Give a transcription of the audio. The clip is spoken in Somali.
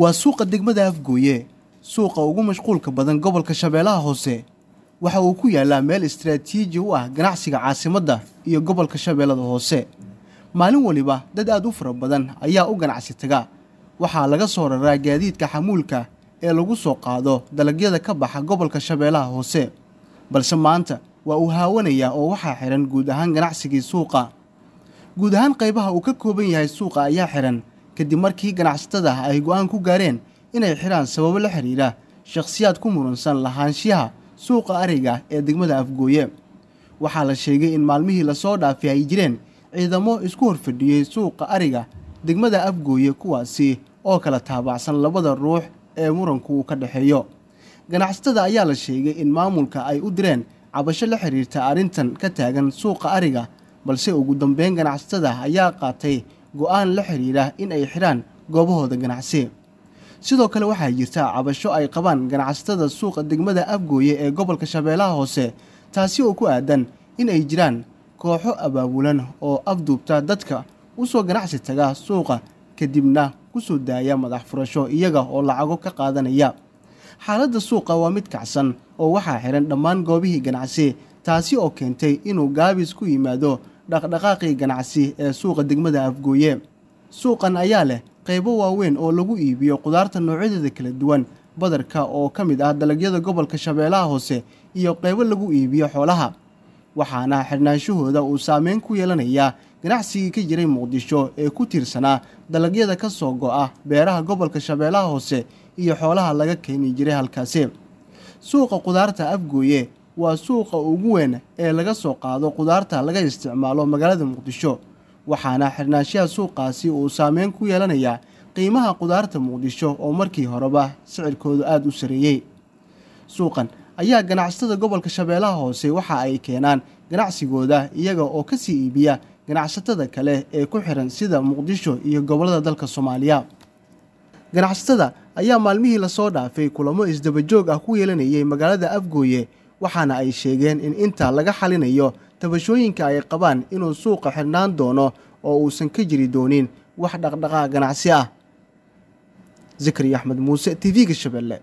waa suuqa degmada afgooye suuqa ugu mashquulka badan gobolka shabeellaha hoose. Waxa uu ku yaalaa meel istaraatiiji u ah ganacsiga caasimadda iyo gobolka shabeellada hoose. Maalin waliba dad aad u fara badan ayaa u ganacsi taga. Waxaa laga soo raraa gaadiidka xamuulka ee lagu soo qaado dalagyada ka baxa gobolka shabeellaha hoose. Balse maanta waa uu haawanayaa oo waxaa xihan guud ahaan ganacsigii suuqa. Guud ahaan qaybaha uu ka kooban yahay suuqa ayaa xihan kadib markii ganacsatada ay go'aan ku gaareen inay xidhaan sababo la xidhiidha shakhsiyaad ku muransan lahaanshiyaha suuqa ariga ee degmada afgooye. Waxaa la sheegay in maalmihii la soo dhaafay ay jireen ciidamo isku horfadhiyey suuqa ariga degmada afgooye kuwaasi oo kala taabacsan labada ruux ee muranku uu ka dhexeeyo ganacsatada ayaa la sheegay in maamulka ay u direen cabasho la xiriirta arrintan ka taagan suuqa ariga balse ugu dambeyn ganacsatada ayaa qaatay go'aan la xiriira in ay xidhaan goobahooda ganacsi. Sidoo kale waxaa jirta cabasho ay qabaan ganacsatada suuqa degmada afgooye ee gobolka shabeellaha hoose taasi oo ku aadan in ay jiraan kooxo abaabulan oo afduubta dadka u soo ganacsi taga suuqa kadibna ku soo daaya madax furasho iyaga oo lacago ka qaadanaya. Xaaladda suuqa waa mid kacsan oo waxaa xihan dhammaan goobihii ganacsi taasi oo keentay inuu gaabis ku yimaado dhaqdhaqaaqii ganacsi ee suuqa degmada afgooye suuqan ayaa leh qaybo waaweyn oo lagu iibiyo qudaarta noocyadeeda kala duwan badarka oo ka mid ah dalagyada gobolka shabeellaha hoose iyo qaybo lagu iibiyo xoolaha. Waxaana xidhnaanshahooda uu saameyn ku yeelanayaa ganacsigii ka jiray muqdisho ee ku tiirsanaa dalagyada ka soo go-a beeraha gobolka shabeellaha hoose iyo xoolaha laga keeni jiray halkaasi. Suuqa qudaarta afgooye waa suuqa ugu weyn ee laga soo qaado qudaarta laga isticmaalo magaalada muqdisho. Waxaana xidhnaanshaha suuqaasi uu saameyn ku yeelanayaa qiimaha qudaarta muqdisho oo markii horeba sicirkoodu aada u sareeyey. Suuqan ayaa ganacsatada gobolka shabeellaha hoose waxa ay keenaan ganacsigooda iyaga oo ka sii iibiya ganacsatada kale ee ku xiran sida muqdisho iyo gobollada dalka soomaaliya. Ganacsatada ayaa maalmihii la soo dhaafay kulamo isdabajoog ah ku yeelanayay magaalada afgooye waxaana ay sheegeen in intaa laga xalinayo tabashooyinka ay qabaan inuu suuqa xidhnaan doono oo uusan ka jiri doonin wax dhaqdhaqaaq ganacsi ah. Zakariya axmed muuse t v-ga shabeelle